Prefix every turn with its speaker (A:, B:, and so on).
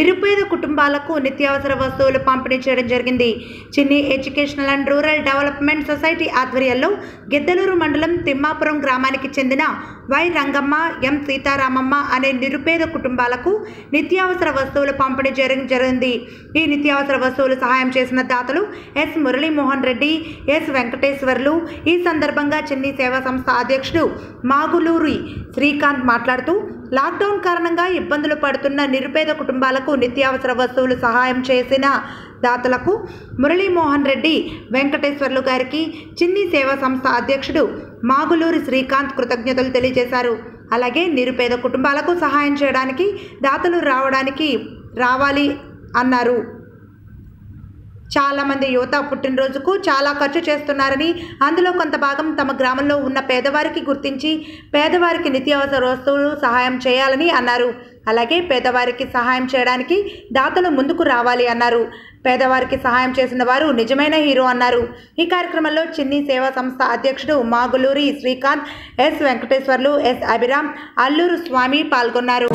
A: నిరుపేద కుటుంబాలకు నిత్యావసర వస్తువులు పంపిణీ చేయడం జరిగింది. Chinni educational and rural development society ఆధ్వర్యంలో గిద్దలూరు మండలం తిమ్మాపురం గ్రామానికి చెందిన వై రంగమ్మ ఎం సీతారామమ్మ అనే నిరుపేద కుటుంబాలకు నిత్యావసర వస్తువులు పంపిణీ చేయడం జరిగింది. ఈ నిత్యావసర వస్తువులు సహాయం చేసిన దాతలు ఎస్ మురళీమోహన్ రెడ్డి ఎస్ వెంకటేశ్వర్లు. ఈ సందర్భంగా చిన్ని సేవా సంస్థ అధ్యక్షుడు మాగులూరి శ్రీకాంత్ మాట్లాడుతూ లాక్డౌన్ కారణంగా ఇబ్బందులు పడుతున్న నిరుపేద కుటుంబాలకు నిత్యావసర వస్తువులు సహాయం చేసిన దాతలకు మురళీమోహన్ రెడ్డి వెంకటేశ్వర్లు గారికి చిన్ని సేవా సంస్థ అధ్యక్షుడు మాగులూరి శ్రీకాంత్ కృతజ్ఞతలు తెలియజేశారు. అలాగే నిరుపేద కుటుంబాలకు సహాయం చేయడానికి దాతలు రావడానికి రావాలి అన్నారు. చాలామంది యువత పుట్టినరోజుకు చాలా ఖర్చు చేస్తున్నారని అందులో కొంత భాగం తమ గ్రామంలో ఉన్న పేదవారికి గుర్తించి పేదవారికి నిత్యావసర వస్తువులు సహాయం చేయాలని అన్నారు. అలాగే పేదవారికి సహాయం చేయడానికి దాతలు ముందుకు రావాలి అన్నారు. పేదవారికి సహాయం చేసిన వారు నిజమైన హీరో అన్నారు. ఈ కార్యక్రమంలో చిన్ని సేవా సంస్థ అధ్యక్షుడు మాగులూరి శ్రీకాంత్ ఎస్ వెంకటేశ్వర్లు ఎస్ అభిరామ్ అల్లూరు స్వామి పాల్గొన్నారు.